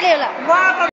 太了。我